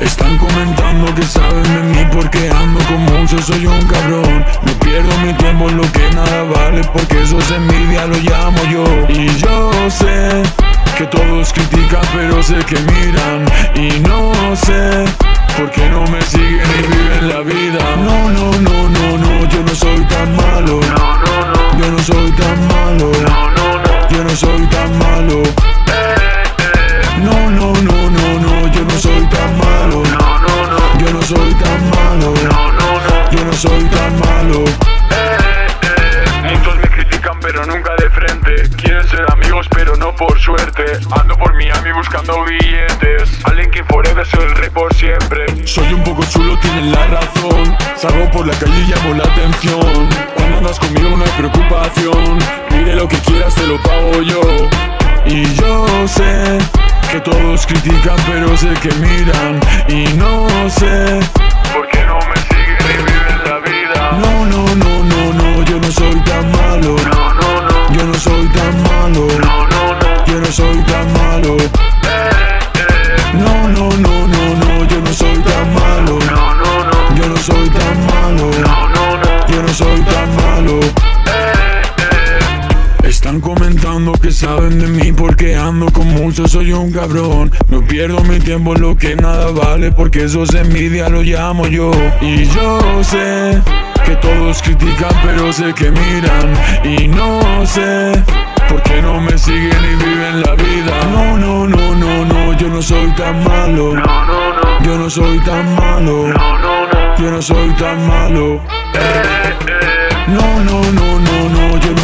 Están comentando que saben de mí porque ando como un soy un cabrón. No pierdo mi tiempo en lo que nada vale porque eso es envidia, lo llamo yo. Y yo sé que todos critican pero sé que miran. Y no sé por qué no me siguen y viven la vida. No, no, no, no, no, yo no soy tan malo. No, no, no, yo no soy tan malo. No, no, no, yo no soy tan malo. Pero no por suerte. Ando por Miami buscando billetes. Alguien que forever soy el rey por siempre. Soy un poco chulo, tienes la razón. Salgo por la calle y llamo la atención. Cuando andas conmigo no hay preocupación. Mire lo que quieras, te lo pago yo. Y yo sé que todos critican pero sé que miran. Y no sé ¿Por qué no me siguen y viven la vida? No, no, no, no, no, yo no soy tan malo. No, no, no, Yo no soy tan Están comentando que saben de mí porque ando con muchos, soy un cabrón. No pierdo mi tiempo en lo que nada vale porque eso es envidia, lo llamo yo. Y yo sé que todos critican pero sé que miran. Y no sé por qué no me siguen y viven la vida. No, no, no, no, no, yo no soy tan malo. No, no, no, Yo no soy tan malo. No, no, no. Yo no soy tan malo. Eh, eh, No, no, no, no, no,